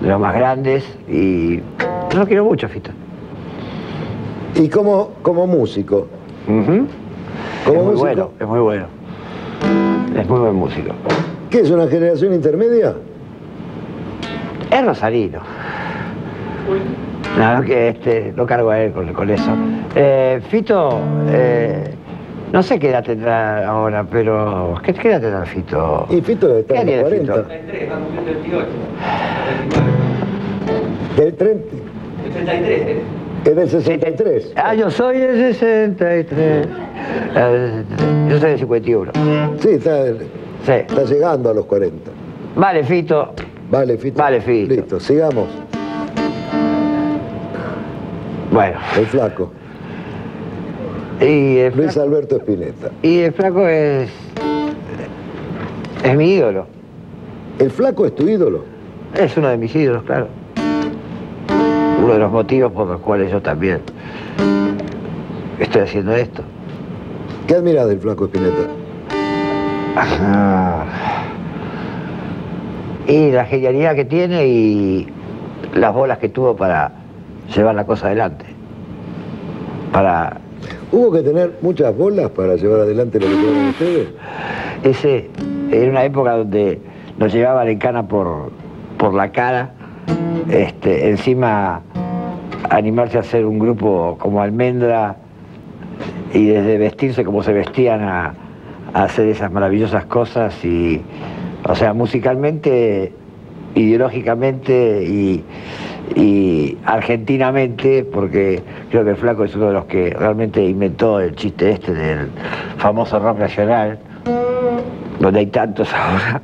de los más grandes y lo quiero mucho, Fito. Y como, como músico, como es muy músico, bueno, es muy bueno. Es muy buen músico. ¿qué es una generación intermedia? Es Rosarino. No, no, que este, lo cargo a él con, con eso. Eh, Fito, eh, no sé qué edad tendrá ahora, pero. ¿Qué, qué edad tendrá Fito? Y Fito está ¿Qué en los tiene 40. Fito? Del 30. Es del 63. Ah, yo soy de 63. Eh, yo soy de 51. Sí, está, Sí. está llegando a los 40. Vale, Fito. Vale, Fito. Vale, Fito. Listo, sigamos. Bueno. El flaco. Y el Luis flaco, Alberto Spinetta. y el flaco es. Es mi ídolo. ¿El flaco es tu ídolo? Es uno de mis ídolos, claro. Uno de los motivos por los cuales yo también estoy haciendo esto. ¿Qué admiras del flaco Spinetta? Ah. Y la genialidad que tiene y las bolas que tuvo para llevar la cosa adelante. Para ¿Hubo que tener muchas bolas para llevar adelante lo que tuvieron ustedes? ese, en una época donde nos llevaban en cana por, por la cara, este, encima animarse a hacer un grupo como Almendra y desde vestirse como se vestían a, hacer esas maravillosas cosas y, o sea, musicalmente, ideológicamente y, argentinamente, porque creo que Flaco es uno de los que realmente inventó el chiste este del famoso rock nacional, donde hay tantos ahora.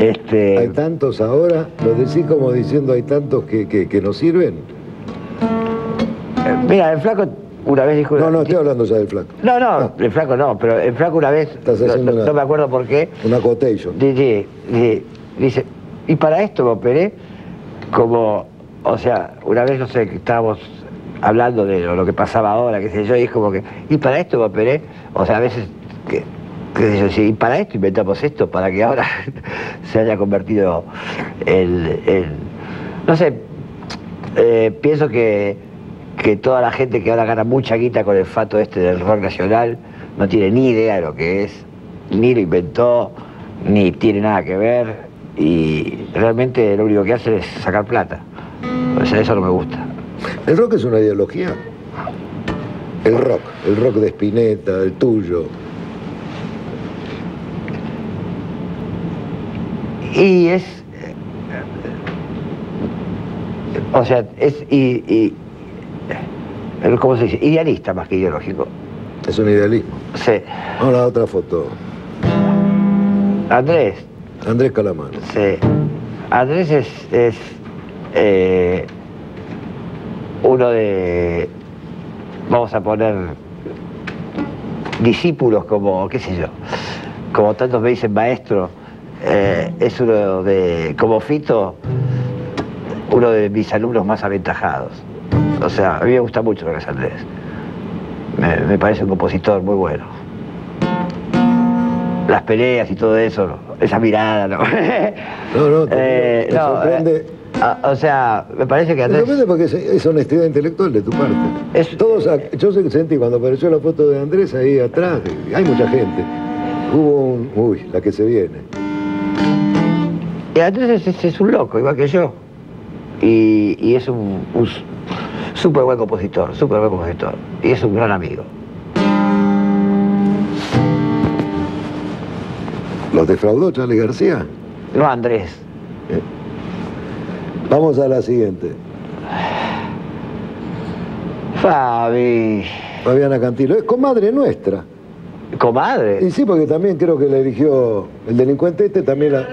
Este, Hay tantos ahora, lo decís como diciendo hay tantos que, que, que nos sirven. Eh, mira, el Flaco una vez dijo... No, no, estoy hablando ya del flaco. No, no, Ah. el Flaco no, pero el Flaco una vez, Estás no, una- no me acuerdo por qué, Una quotation. Dice, dice, y para esto me operé como, o sea, una vez no sé, que estábamos hablando de lo, lo que pasaba ahora, qué sé yo, y es como que, y para esto me operé, o sea, a veces, que, qué sé yo, sí, y para esto inventamos esto, para que ahora se haya convertido el, el- no sé, eh, pienso que, que toda la gente que ahora gana mucha guita con el fato este del rock nacional no tiene ni idea de lo que es, ni lo inventó, ni tiene nada que ver y realmente lo único que hace es sacar plata. O sea, eso no me gusta. El rock es una ideología. El rock, el rock de Spinetta, el tuyo. Y es. O sea, es. Y, y- ¿Cómo se dice? Idealista más que ideológico. Es un idealismo. Sí. Vamos a la otra foto. Andrés, Andrés Calamaro. Sí. Andrés es, es, eh, uno de, vamos a poner, discípulos como, qué sé yo, como tantos me dicen maestro, eh, es uno de, como Fito, uno de mis alumnos más aventajados. O sea, a mí me gusta mucho es Andrés. Me, me parece un compositor muy bueno. Las peleas y todo eso, esa mirada, ¿no? No, no, te, Eh, no, sorprende. eh, o sea, me parece que Me Andrés... sorprende porque es, es honestidad intelectual de tu parte. Es- Todos, ac- yo sentí cuando apareció la foto de Andrés ahí atrás, hay mucha gente. Hubo un, uy, la que se viene. Y Andrés es, un loco, igual que yo. Y, y es un, súper buen compositor, súper buen compositor. Y es un gran amigo. ¿Los defraudó Charlie García? No Andrés. Vamos a la siguiente. Fabi. Fabiana Cantilo. Es comadre nuestra. Comadre. Y sí, porque también creo que la eligió el delincuente este, también la...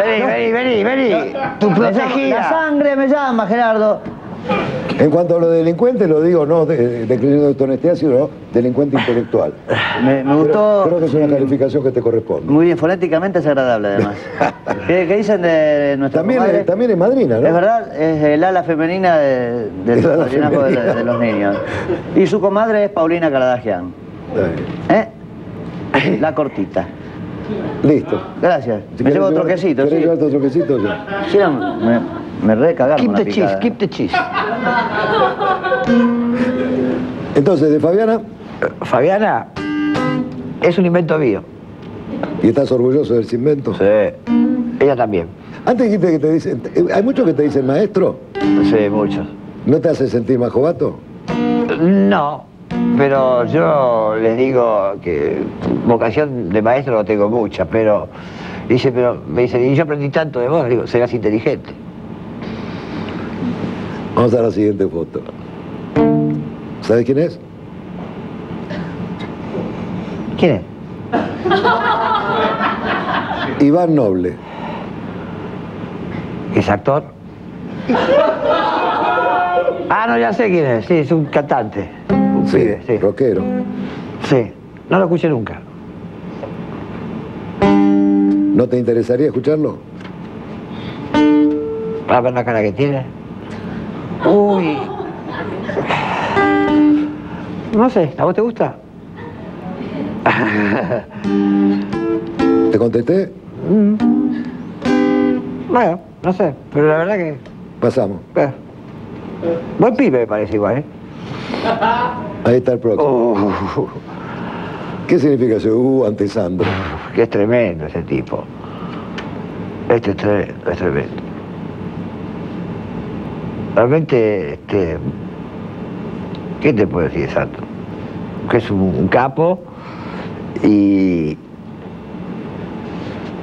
Vení, vení, vení, vení. Tu La protegida. sangre me llama, Gerardo. En cuanto a lo de delincuente, lo digo no de, de creyendo de honestidad, sino delincuente intelectual. Me, gustó. creo que es una calificación que te corresponde. Muy bien, fonéticamente es agradable además. ¿Qué, qué dicen de nuestra También, comadre? es, también es madrina, ¿no? Es verdad, es el ala femenina de- del El ala de, los niños. Y su comadre es Paulina Caradagian. ¿Eh? La cortita. Listo. Gracias. Si me llevo otro quesito, ¿Querés sí. otro quesito? Ya. Sí, no, me, me recagaron Keep una the cheese, keep the cheese. Entonces, de Fabiana, Fabiana es un invento mío. ¿y estás orgulloso del invento? Sí. Ella también. Antes dijiste que te dicen, eh, hay muchos que te dicen maestro, Sí, muchos. ¿no te hace sentir más jovato? No, pero yo les digo que vocación de maestro no tengo mucha, pero dice, pero me dice, y yo aprendí tanto de vos, digo, serás inteligente. Vamos a la siguiente foto. ¿Sabes quién es? ¿Quién es? Iván Noble. ¿Es actor? Ah, no, ya sé quién es, sí, es un cantante. Un pibe, sí. rockero. Sí, no lo escuché nunca. ¿No te interesaría escucharlo? Para ver la cara que tiene. Uy. No sé, ¿a vos te gusta? ¿Te contesté? Bueno, no sé, pero la verdad que... Pasamos. eh, buen pibe me parece igual, ¿eh? Ahí está el próximo. Uh, ¿Qué significa ese uh ante Sandro? que es tremendo ese tipo. Este es tremendo. Realmente, este... ¿Qué te puedo decir, Santo? Que es un, un capo y...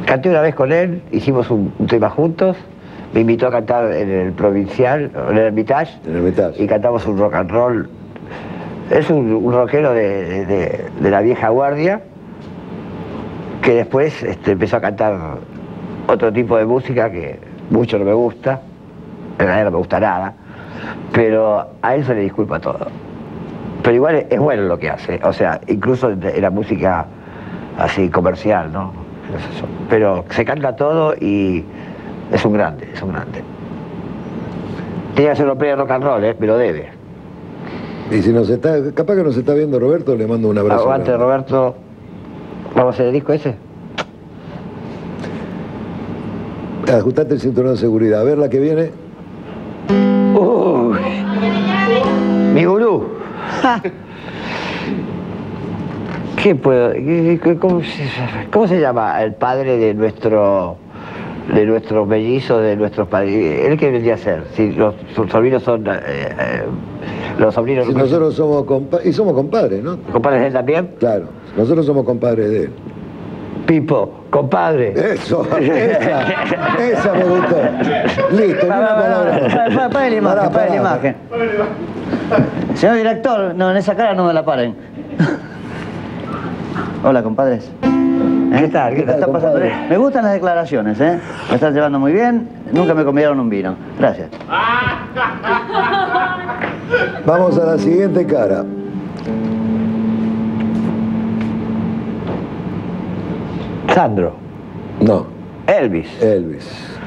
Canté una vez con él, hicimos un, un tema juntos, me invitó a cantar en el provincial, en el Hermitage, En el Hermitage. y cantamos un rock and roll. Es un, un rockero de, de- de la vieja guardia, que después este, empezó a cantar otro tipo de música que mucho no me gusta, en realidad no me gusta nada, pero a él se le disculpa todo. Pero igual es, bueno lo que hace, o sea, incluso en la música así comercial, ¿no? Pero se canta todo y es un grande, es un grande. Tiene que ser un de rock and roll, ¿eh? me lo debe. Y si nos está, capaz que nos está viendo Roberto, le mando un abrazo. Aguante. Roberto. ¿Vamos a hacer el disco ese? Ajustate el cinturón de seguridad. A ver la que viene. Mi gurú. ¿Qué puedo? qué- qué- cómo, se, cómo se llama el padre de nuestro de nuestros mellizos, de nuestros padres? ¿Él qué vendría a ser? Si los sobrinos son eh, eh, los sobrinos Si nosotros somos compadres, y somos compadres, ¿no? compadres de él también. Claro, nosotros somos compadres de él. Pipo, compadre. Eso, esa, esa me gustó. Listo, una palabra. Para, la imagen, Pará, para la pará. imagen. Señor director, no, en esa cara no me la paren. Hola, compadres. ¿Qué tal? ¿Qué ¿Qué está tal? pasando? Me gustan las declaraciones, ¿eh? Me están llevando muy bien. Nunca me convidaron un vino. Gracias. Vamos a la siguiente cara. Sandro, No, Elvis. Elvis.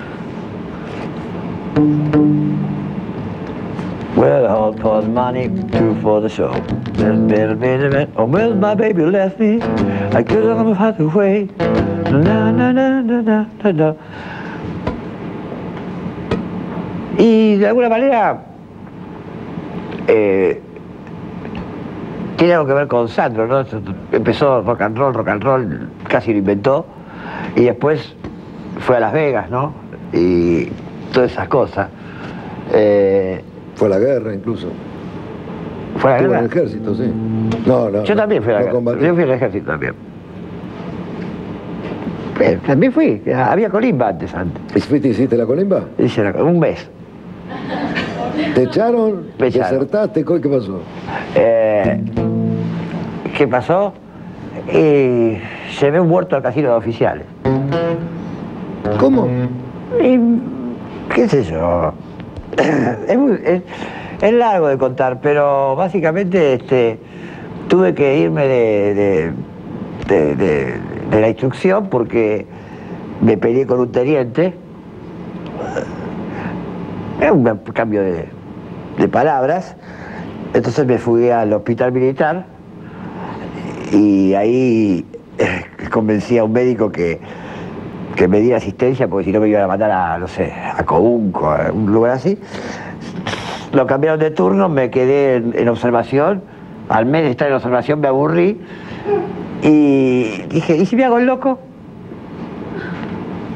Well, I'll put money two for the show. Then, then, then, Oh, well, my baby left me. I couldn't have had to wait. Na, na, na, na, na, na, na. Y de alguna manera eh, tiene algo que ver con Sandro, ¿no? Empezó rock and roll, rock and roll, casi lo inventó, y después fue a Las Vegas, ¿no? Y todas esas cosas. Eh, Fue a la guerra incluso. ¿Fue a la Estuvo en guerra? el ejército, sí. No, no. Yo también fui a la no guerra. Yo fui al ejército también. Eh, también fui. Había colimba antes, antes. ¿Y fuiste hiciste la colimba? Hice la- un mes. ¿Te echaron? Me echaron. ¿Desertaste? ¿Qué pasó? Eh, ¿Qué pasó? Y llevé un muerto al casino de oficiales. ¿Cómo? Y, qué sé yo. Es, largo de contar, pero básicamente este, tuve que irme de, de- la instrucción porque me peleé con un teniente. Es un cambio de, de palabras. Entonces me fui al hospital militar y ahí eh, convencí a un médico que, que me diera asistencia porque si no me iban a mandar a, no sé, a Cobunco, a un lugar así. Lo cambiaron de turno, me quedé en, en observación. Al mes de estar en observación me aburrí y dije, ¿y si me hago el loco?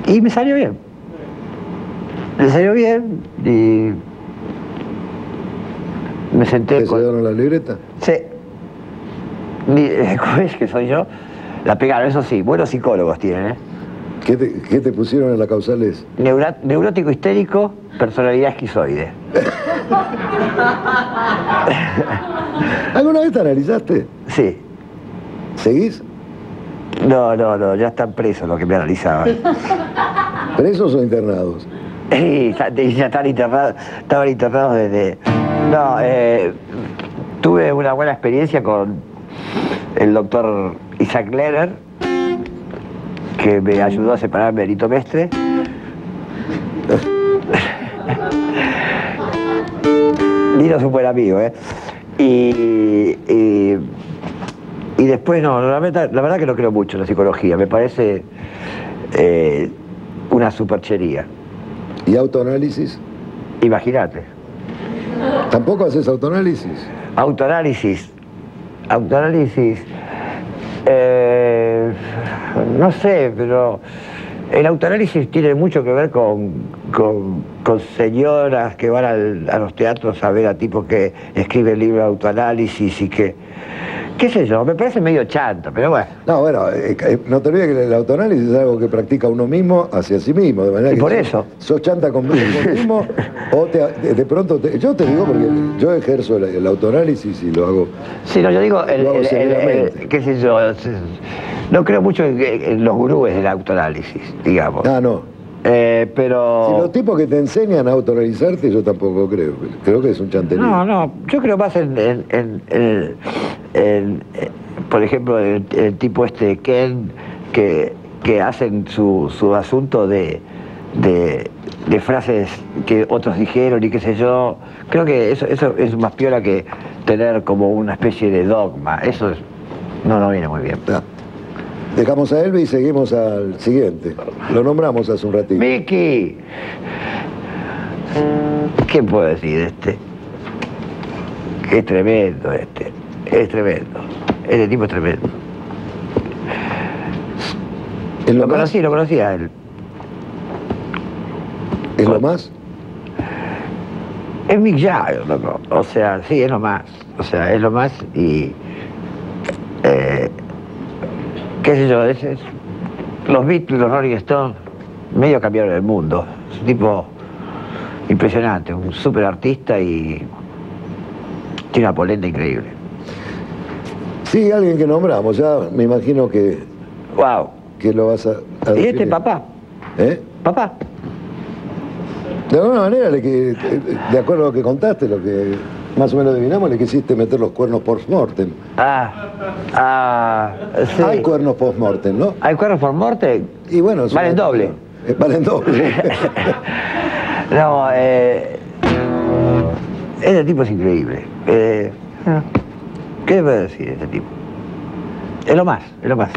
Y me salió bien. Me salió bien y me senté ¿Te con... la libreta? Sí. ¿Cómo es que soy yo? La pegaron, eso sí, buenos psicólogos tienen, ¿eh? ¿Qué te, qué te pusieron en la causales? Neura- neurótico histérico, personalidad esquizoide. ¿Alguna vez te analizaste? Sí. ¿Seguís? No, no, no, ya están presos los que me analizaban. ¿Presos o internados? Y ya están internados, estaban internados desde... No, eh, tuve una buena experiencia con el doctor Isaac Lerner, que me ayudó a separarme de Lito Mestre. Lito es un buen amigo, ¿eh? Y, y, y después, no, la verdad, la verdad que no creo mucho en la psicología, me parece eh, una superchería. ¿Y autoanálisis? Imagínate. ¿Tampoco haces autoanálisis? Autoanálisis. Autoanálisis. eh, no sé, pero el autoanálisis tiene mucho que ver con, con- con señoras que van al- a los teatros a ver a tipos que escriben libros de autoanálisis y que, qué sé yo, me parece medio chanta, pero bueno. No, bueno, eh, eh, no te olvides que el autoanálisis es algo que practica uno mismo hacia sí mismo. De manera Y que por eso. Sos chanta con vos mismo o te- de, pronto... te- yo te digo porque yo ejerzo el, el autoanálisis y lo hago... Sí, no, yo digo, el- Lo hago el- el- qué sé yo, no creo mucho en, en los gurúes del autoanálisis, digamos. Ah, no. Eh, pero... Si los tipos que te enseñan a autoanalizarte, yo tampoco creo. Creo que es un chanterío. No, no, yo creo más en, en- en- por ejemplo, el, el tipo este Ken, que, que hacen su, su asunto de, de, de frases que otros dijeron y qué sé yo. Creo que eso, eso es más piola que tener como una especie de dogma. Eso es- no, no viene muy bien. Ah. Dejamos a Elvis y seguimos al siguiente. Lo nombramos hace un ratito. Vicky. ¿Qué puedo decir de este? Es tremendo este. Es tremendo. Este tipo es tremendo. ¿Es lo conocí, lo conocí a él. ¿Es lo más? Es Mick Jagger, loco. O sea, sí, es lo más. O sea, es lo más y... eh, qué sé yo, es, es- los Beatles, los Rolling Stones, medio cambiaron el mundo. Es un tipo impresionante, un súper artista y tiene una polenta increíble. Sí, alguien que nombramos. Ya me imagino que, Wow. que lo vas a, a ¿Y este papá? ¿Eh? ¿Papá? De alguna manera, de acuerdo a lo que contaste, lo que más o menos adivinamos, le quisiste meter los cuernos post-mortem. Ah, ah, sí. Hay cuernos post-mortem, ¿no? ¿Hay cuernos por muerte? Y bueno, es Valen doble. Eh, valen doble. No, eh, este tipo es increíble. Eh, ¿Qué le puedo decir de este tipo? Es lo más, es lo más.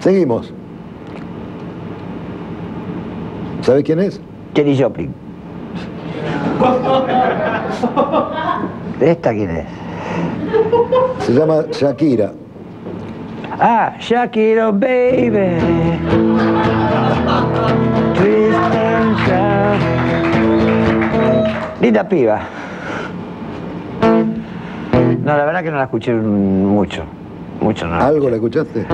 Seguimos. ¿Sabes quién es? Jenny Joplin. ¿Esta quién es? Se llama Shakira. Ah, Shakira, baby. Twist and shout. Linda piba. No, la verdad que no la escuché mucho. Mucho no. la ¿Algo la escuchaste?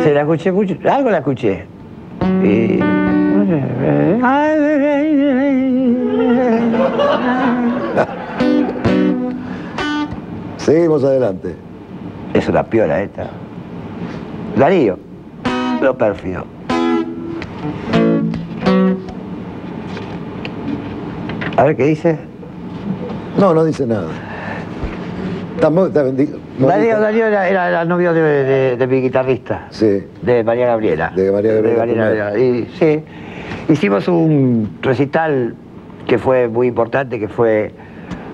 Sí, la escuché mucho. Algo la escuché. Y. no Seguimos adelante. Es una piola esta. Darío. Lo pérfido. A ver qué dice. No, no dice nada. Tampoco, también di- no Darío, Darío era, era- era novio de, de- de mi guitarrista. Sí. De María Gabriela. De María Gabriela Gabriela. Y, sí. Hicimos un recital que fue muy importante, que fue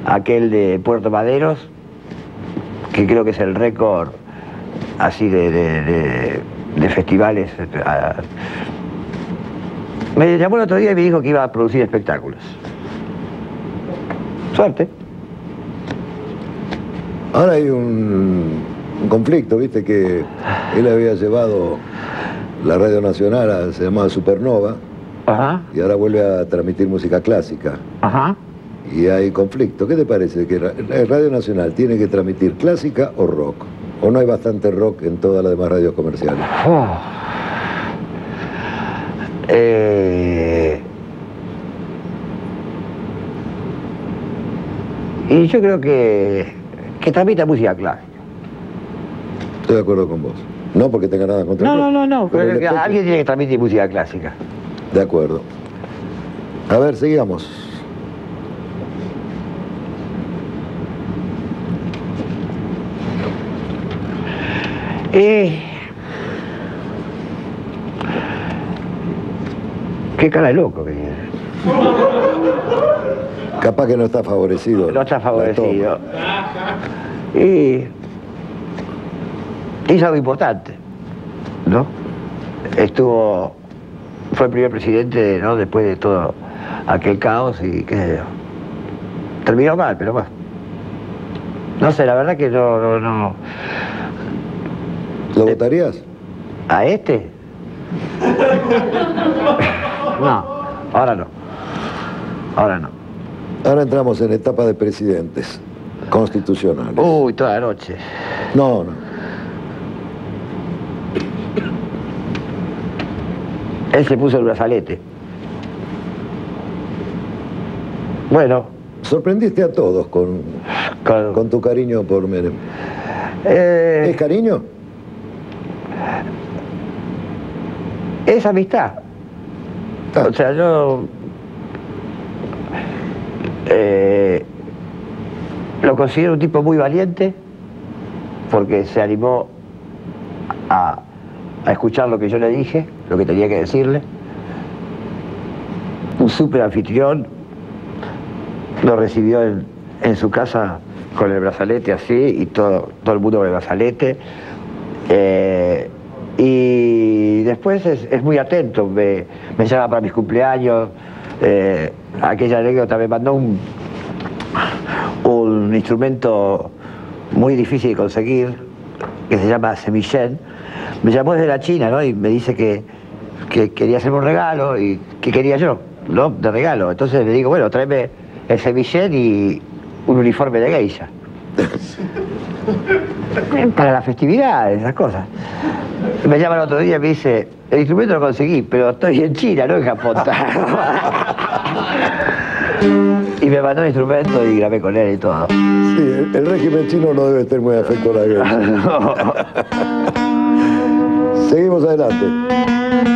aquel de Puerto Maderos, que creo que es el récord así de, de- de- de festivales. a- me llamó el otro día y me dijo que iba a producir espectáculos. Suerte. Ahora hay un, un conflicto, viste, que él había llevado la Radio Nacional, se llamaba Supernova, Ajá, y ahora vuelve a transmitir música clásica. ajá. Y hay conflicto. ¿Qué te parece? ¿Que la Radio Nacional tiene que transmitir clásica o rock? ¿O no hay bastante rock en todas las demás radios comerciales? Oh. Eh, y yo creo que, que transmita música clásica. Estoy de acuerdo con vos. No porque tenga nada contra No, el no, rock, no, no. pero pero le que toca- alguien tiene que transmitir música clásica. De acuerdo. A ver, sigamos. Eh, qué cara de loco que tiene. Capaz que no está favorecido. No está favorecido. Y hizo algo importante, ¿no? Estuvo, fue el primer presidente, ¿no? Después de todo aquel caos y qué sé yo. Terminó mal, pero más. No sé, la verdad que no, no, no. ¿Lo votarías? ¿A este? No, ahora no. Ahora no. Ahora entramos en etapa de presidentes constitucionales. Uy, toda la noche. No, no. Él se puso el brazalete. Bueno, Sorprendiste a todos con, con, con tu cariño por Menem. eh, ¿Es cariño? Es amistad. O sea, yo eh, lo considero un tipo muy valiente porque se animó a, a escuchar lo que yo le dije, lo que tenía que decirle. Un súper anfitrión, lo recibió en, en su casa con el brazalete así y todo, todo el mundo con el brazalete. Eh, y después es, es muy atento, me, me llama para mis cumpleaños. eh, aquella anécdota me mandó un, un instrumento muy difícil de conseguir, que se llama semillén. Me llamó desde la China, ¿no? Y me dice que, que quería hacerme un regalo y que quería yo, ¿no? De regalo. Entonces le digo, bueno, tráeme el semillén y un uniforme de geisha. Para las festividades, esas cosas. Me llama el otro día y me dice, el instrumento lo conseguí, pero estoy en China, no en Japón. y me mandó el instrumento y grabé con él y todo. sí, el, el régimen chino no debe estar muy afecto a la guerra. Seguimos adelante.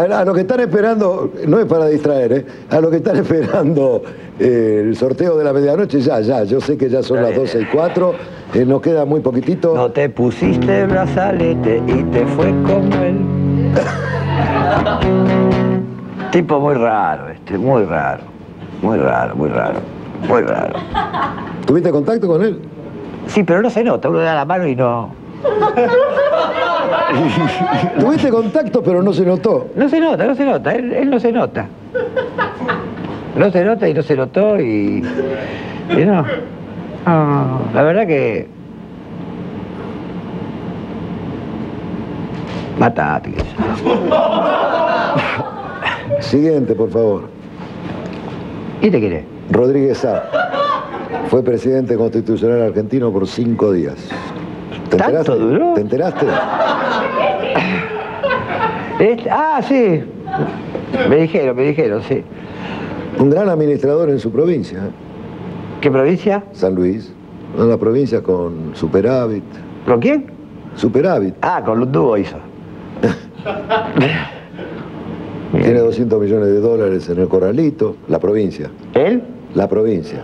A, a los que están esperando, no es para distraer, ¿eh? a los que están esperando eh, el sorteo de la medianoche, ya, ya, yo sé que ya son las 12 y 4, eh, nos queda muy poquitito. No te pusiste brazalete y te fue como él. tipo muy raro este, muy raro. Muy raro, muy raro. Muy raro. ¿Tuviste contacto con él? Sí, pero no se nota, uno le da la mano y no. Tuviste contacto, pero no se notó. No se nota, no se nota, él, él no se nota. No se nota y no se notó y. y no. La verdad que. Matate. Siguiente, por favor. ¿Y te quiere? Rodríguez Sá. Fue presidente constitucional argentino por cinco días. ¿Te ¿Tanto enteraste? duró? ¿Te enteraste? Ah, sí. Me dijeron, me dijeron, sí. Un gran administrador en su provincia, ¿eh? ¿Qué provincia? San Luis. Una provincia con superávit. ¿Con quién? Superávit. Ah, con Lundúo hizo. Tiene 200 millones de dólares en el corralito. La provincia. ¿Él? La provincia.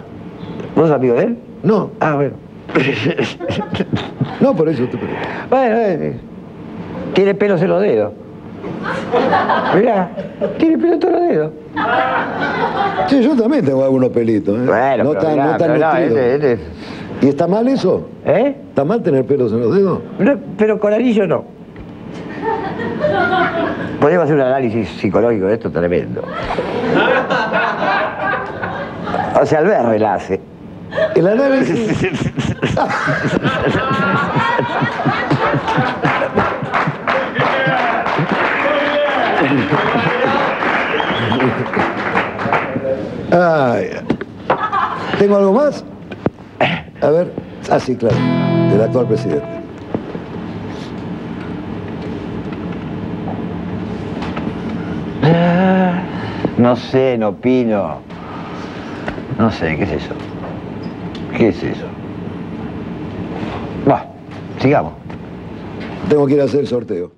¿Vos amigo de él? No, Ah, bueno. No por eso te pregunto. Bueno, eh, tiene pelos en los dedos. Mirá, tiene pelos en todos los dedos. Sí, yo también tengo algunos pelitos. ¿eh? Bueno, no pero tan, mirá, no tan pero no, nutridos. este- este- ¿Y está mal eso? ¿Eh? ¿Está mal tener pelos en los dedos? No, pero con anillo no. Podríamos hacer un análisis psicológico de esto tremendo. O sea, Alberre la hace. El análisis. Ay, ¿Tengo algo más? A ver. Ah, sí, claro. Del actual presidente. No sé, no opino. No sé, ¿qué es eso? ¿Qué es eso? Va, sigamos. Tengo que ir a hacer el sorteo.